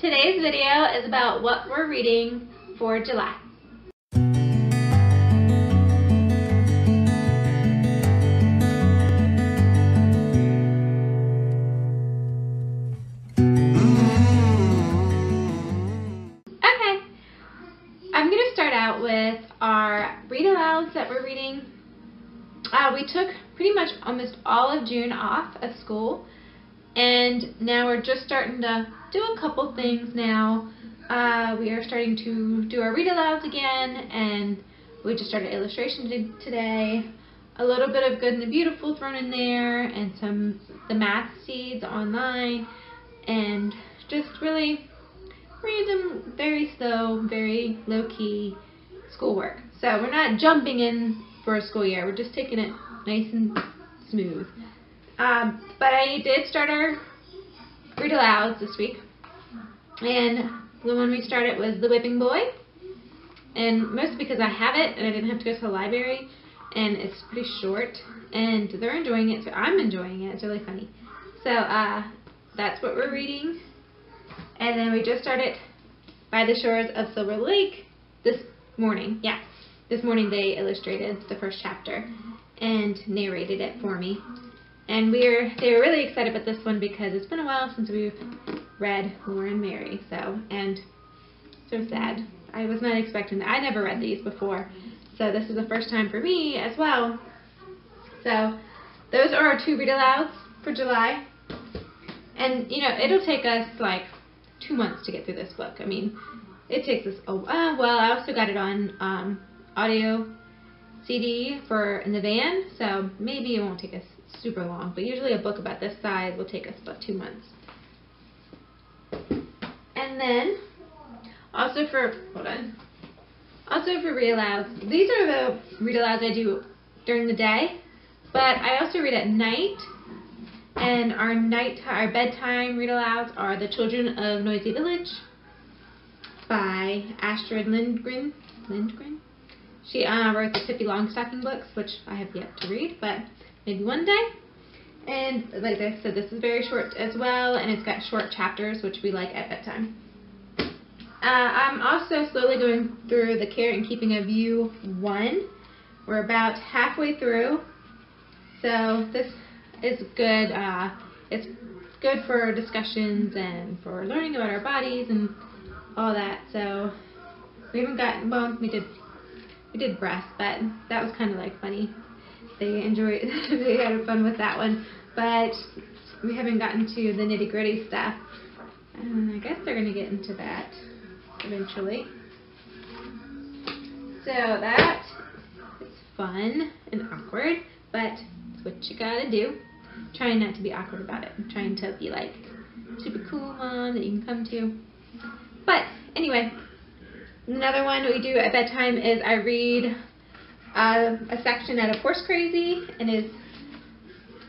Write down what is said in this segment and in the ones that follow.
Today's video is about what we're reading for July. Okay, I'm going to start out with our read alouds that we're reading. Uh, we took pretty much almost all of June off of school and now we're just starting to do a couple things now. Uh, we are starting to do our read alouds again, and we just started illustration today. A little bit of Good and the Beautiful thrown in there, and some the math seeds online, and just really random, very slow, very low-key schoolwork. So we're not jumping in for a school year. We're just taking it nice and smooth. Um, but I did start our read alouds this week. And the one we started was The Whipping Boy. And mostly because I have it and I didn't have to go to the library. And it's pretty short. And they're enjoying it, so I'm enjoying it. It's really funny. So uh, that's what we're reading. And then we just started By the Shores of Silver Lake this morning. Yeah, this morning they illustrated the first chapter and narrated it for me. And we're they were really excited about this one because it's been a while since we've read Laura and Mary. So and so sad. I was not expecting that. I never read these before. So this is the first time for me as well. So those are our two read alouds for July. And you know, it'll take us like two months to get through this book. I mean, it takes us oh uh, well I also got it on um, audio CD for in the van, so maybe it won't take us super long, but usually a book about this size will take us about two months. And then, also for, hold on, also for read alouds, these are the read alouds I do during the day, but I also read at night, and our night, our bedtime read alouds are The Children of Noisy Village by Astrid Lindgren. Lindgren? She uh, wrote the Pippi Longstocking books, which I have yet to read, but maybe one day. And like I said, this is very short as well, and it's got short chapters, which we like at bedtime. Uh, I'm also slowly going through The Care and Keeping of You 1. We're about halfway through, so this is good. Uh, it's good for discussions and for learning about our bodies and all that. So we haven't gotten, well, we did, we did breast, but that was kind of like funny they enjoyed, they had fun with that one. But we haven't gotten to the nitty gritty stuff. And I guess they're going to get into that eventually. So that is fun and awkward, but it's what you gotta do. trying not to be awkward about it. Trying to be like super cool mom that you can come to. But anyway, another one we do at bedtime is I read uh, a section out of Horse Crazy, and is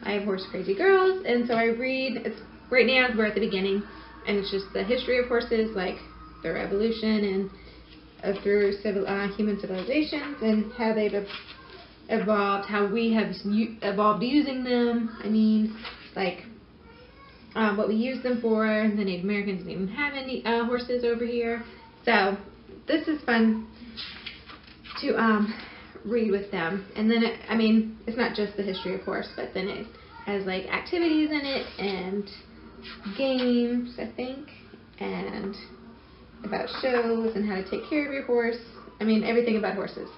I have Horse Crazy Girls, and so I read. It's right now we're at the beginning, and it's just the history of horses, like their evolution and uh, through civil, uh, human civilizations, and how they've evolved, how we have evolved using them. I mean, like um, what we use them for. The Native Americans didn't even have any uh, horses over here, so this is fun to um, read with them. And then, it, I mean, it's not just the history, of course, but then it has like activities in it and games, I think, and about shows and how to take care of your horse. I mean, everything about horses.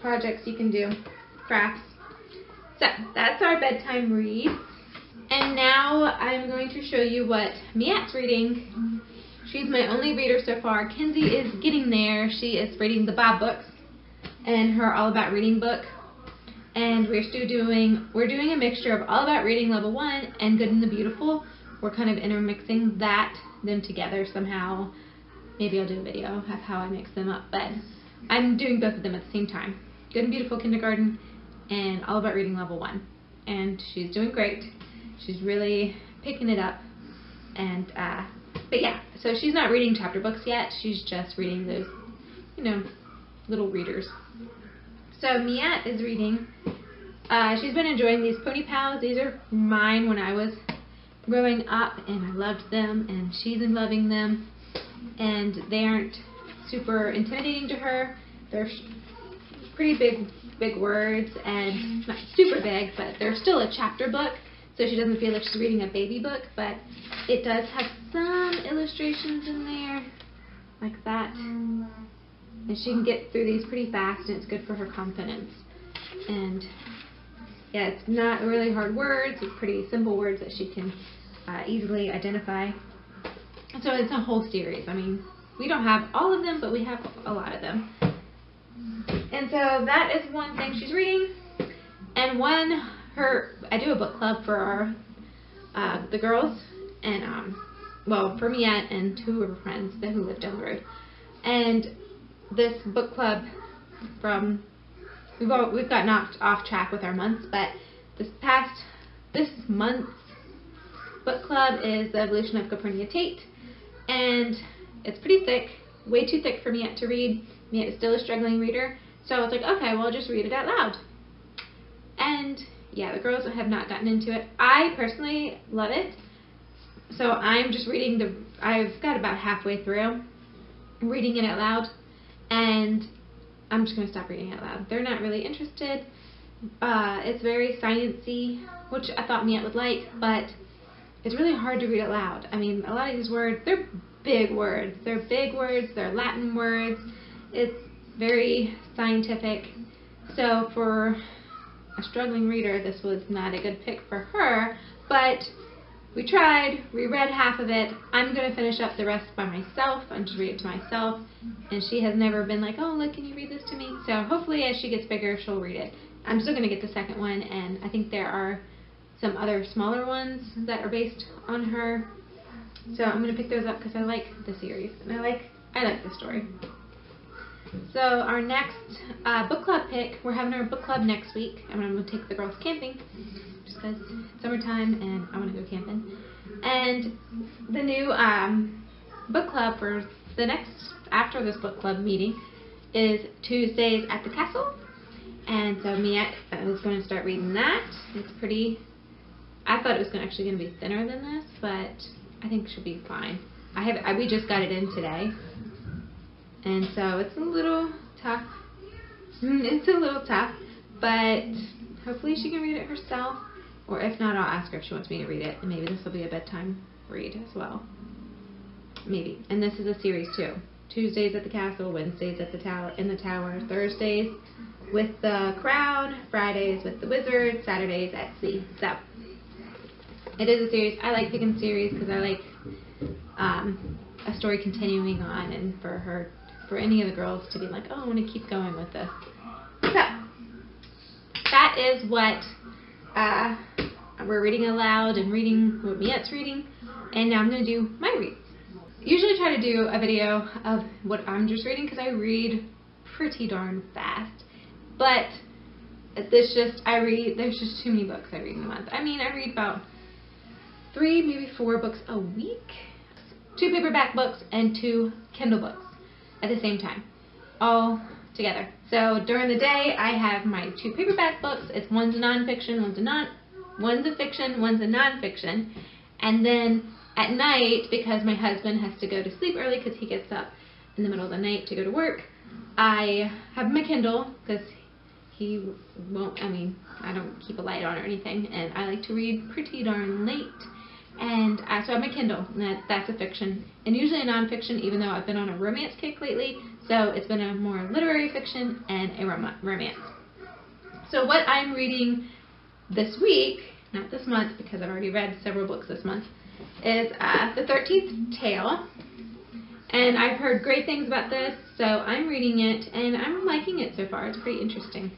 Projects you can do, crafts. So, that's our bedtime read. And now I'm going to show you what Miette's reading. She's my only reader so far. Kenzie is getting there. She is reading the Bob books and her All About Reading book. And we're still doing, we're doing a mixture of All About Reading Level 1 and Good and the Beautiful. We're kind of intermixing that, them together somehow. Maybe I'll do a video of how I mix them up, but I'm doing both of them at the same time. Good and Beautiful Kindergarten and All About Reading Level 1. And she's doing great. She's really picking it up. And, uh, but yeah, so she's not reading chapter books yet. She's just reading those, you know, little readers. So Miette is reading. Uh, she's been enjoying these Pony Pals. These are mine when I was growing up, and I loved them, and she's loving them, and they aren't super intimidating to her. They're pretty big, big words, and not super big, but they're still a chapter book, so she doesn't feel like she's reading a baby book, but it does have some illustrations in there, like that. And she can get through these pretty fast, and it's good for her confidence. And yeah, it's not really hard words. It's pretty simple words that she can uh, easily identify. So it's a whole series. I mean, we don't have all of them, but we have a lot of them. And so that is one thing she's reading. And one, her, I do a book club for our, uh, the girls, and um, well, for Miette and two of her friends that who live down the road. And this book club from we've all, we've got knocked off track with our months, but this past this month's book club is the evolution of Calpurnia Tate, and it's pretty thick, way too thick for me to read. Miette is still a struggling reader, so I was like, okay, well, I'll just read it out loud. And yeah, the girls have not gotten into it. I personally love it, so I'm just reading the. I've got about halfway through, reading it out loud, and I'm just going to stop reading it out loud. They're not really interested. Uh, it's very sciencey, which I thought Miette would like, but it's really hard to read out loud. I mean, a lot of these words, they're big words. They're big words, they're Latin words. It's very scientific. So for a struggling reader, this was not a good pick for her, but we tried, we read half of it. I'm going to finish up the rest by myself and just read it to myself. And she has never been like, oh, look, can you read this to me? So hopefully as she gets bigger, she'll read it. I'm still going to get the second one, and I think there are some other smaller ones that are based on her. So I'm going to pick those up because I like the series, and I like I like the story. So our next uh, book club pick, we're having our book club next week, and I'm going to take the girls camping just because it's summertime and I want to go camping. And the new um, book club for the next, after this book club meeting, is Tuesdays at the Castle. And so Miette is going to start reading that. It's pretty, I thought it was gonna, actually going to be thinner than this, but I think she'll be fine. I have, I, we just got it in today. And so it's a little tough. It's a little tough, but hopefully she can read it herself. Or if not, I'll ask her if she wants me to read it. And maybe this will be a bedtime read as well. Maybe. And this is a series too. Tuesdays at the castle, Wednesdays at the tower in the tower, Thursdays with the crown, Fridays with the wizard, Saturdays at sea. So it is a series. I like picking series because I like um, a story continuing on, and for her, for any of the girls to be like, oh, I want to keep going with this. So that is what uh, we're reading aloud and reading what Miette's reading, and now I'm going to do my reads. Usually try to do a video of what I'm just reading because I read pretty darn fast, but this just, I read, there's just too many books I read in a month. I mean, I read about three, maybe four books a week, two paperback books and two Kindle books at the same time, all together. So during the day, I have my two paperback books. It's one's a nonfiction, one's a non, one's a fiction, one's a nonfiction, and then at night, because my husband has to go to sleep early because he gets up in the middle of the night to go to work, I have my Kindle because he won't. I mean, I don't keep a light on or anything, and I like to read pretty darn late. And uh, so I have a Kindle, and that, that's a fiction. And usually a nonfiction, even though I've been on a romance kick lately, so it's been a more literary fiction and a rom romance. So what I'm reading this week, not this month because I've already read several books this month, is uh, The 13th Tale. And I've heard great things about this, so I'm reading it, and I'm liking it so far. It's pretty interesting.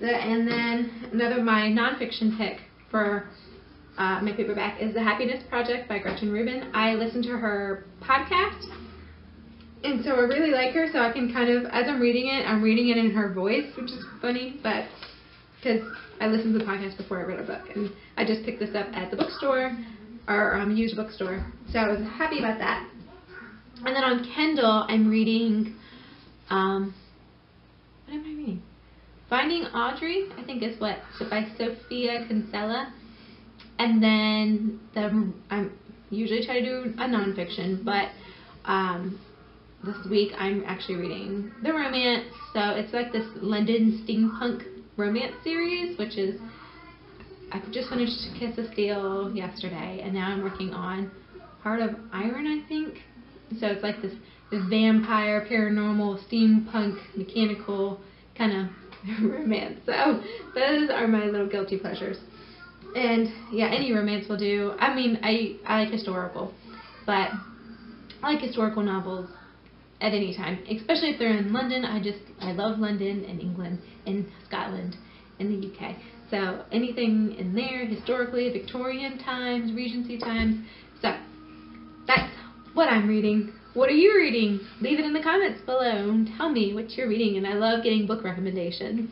The, and then another my nonfiction pick for uh, my paperback is The Happiness Project by Gretchen Rubin. I listen to her podcast, and so I really like her, so I can kind of, as I'm reading it, I'm reading it in her voice, which is funny, but because I listened to the podcast before I read a book, and I just picked this up at the bookstore, or um, used bookstore, so I was happy about that. And then on Kindle, I'm reading, um, what am I reading? Finding Audrey, I think is what, by Sophia Kinsella. And then the I'm usually try to do a nonfiction, but um, this week I'm actually reading the romance. So it's like this London steampunk romance series, which is I just finished Kiss of Steel yesterday, and now I'm working on Heart of Iron, I think. So it's like this, this vampire, paranormal, steampunk, mechanical kind of romance. So those are my little guilty pleasures. And yeah, any romance will do. I mean, I I like historical, but I like historical novels at any time, especially if they're in London. I just I love London and England and Scotland and the UK. So anything in there historically, Victorian times, Regency times. So that's what I'm reading. What are you reading? Leave it in the comments below and tell me what you're reading. And I love getting book recommendations.